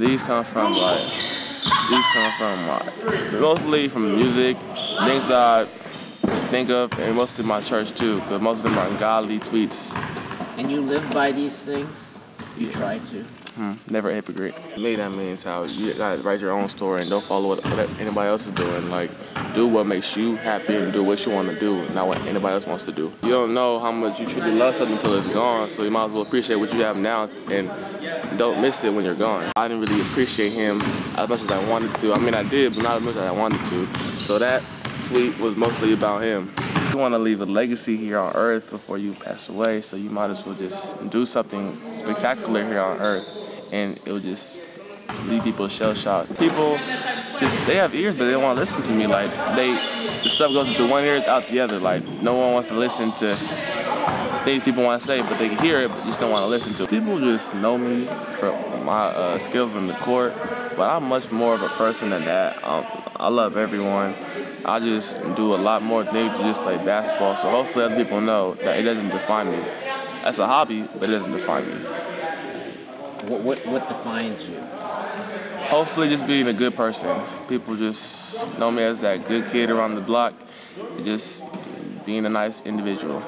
these come from like these come from like mostly from music, things I think of, and mostly my church too, because most of them are godly tweets. And you live by these things? You Yeah. try to? Hmm, never a hypocrite. Me, that means how you gotta write your own story and don't follow what, what anybody else is doing. Like, do what makes you happy and do what you want to do, not what anybody else wants to do. You don't know how much you truly love something until it's gone, so you might as well appreciate what you have now and don't miss it when you're gone. I didn't really appreciate him as much as I wanted to. I mean, I did, but not as much as I wanted to. So that tweet was mostly about him. You want to leave a legacy here on earth before you pass away, so you might as well just do something spectacular here on earth, and it will just leave people shell shocked. People just they have ears, but they don't want to listen to me. Like they, the stuff goes through one ear out the other. Like no one wants to listen to things people want to say, but they can hear it, but just don't want to listen to. it. People just know me for my uh, skills in the court, but I'm much more of a person than that. Um, I love everyone. I just do a lot more things to just play basketball. So hopefully other people know that it doesn't define me. That's a hobby, but it doesn't define me. What, what, what defines you? Hopefully just being a good person. People just know me as that good kid around the block, just being a nice individual.